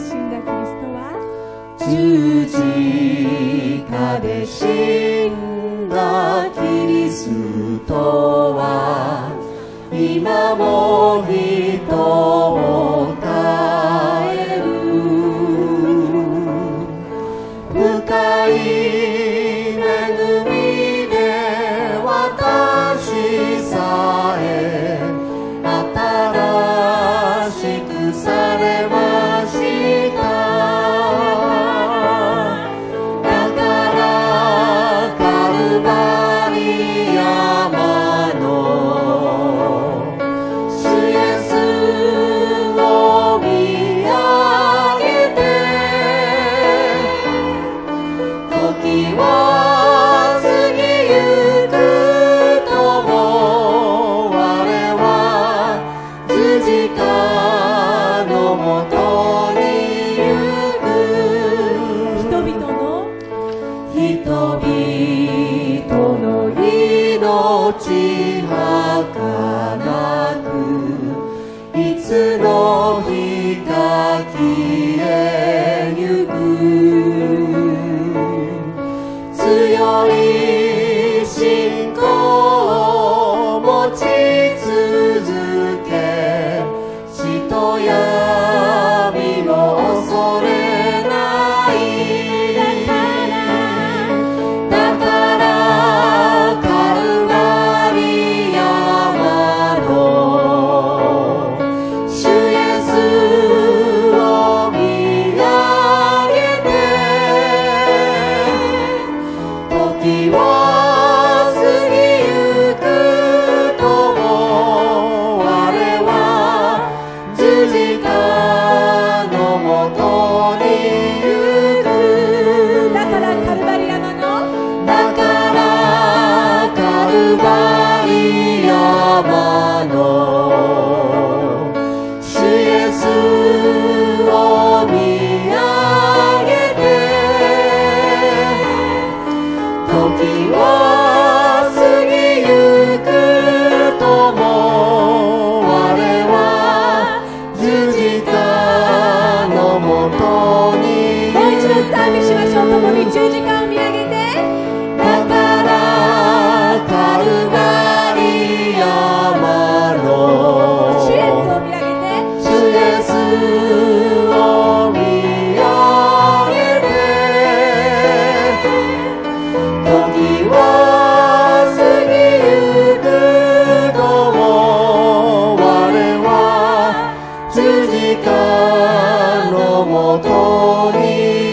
死んだキリストは。十字架で死んだキリストは。今も人々の命はか賛美しましょう。共に十字架を見上げて。だからカルバリ山の主イエスを見上げて主イエスを見上げて。時は過ぎゆくとも我は十字架のもとに。